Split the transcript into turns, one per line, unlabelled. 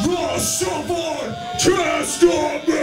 The Someone Testament!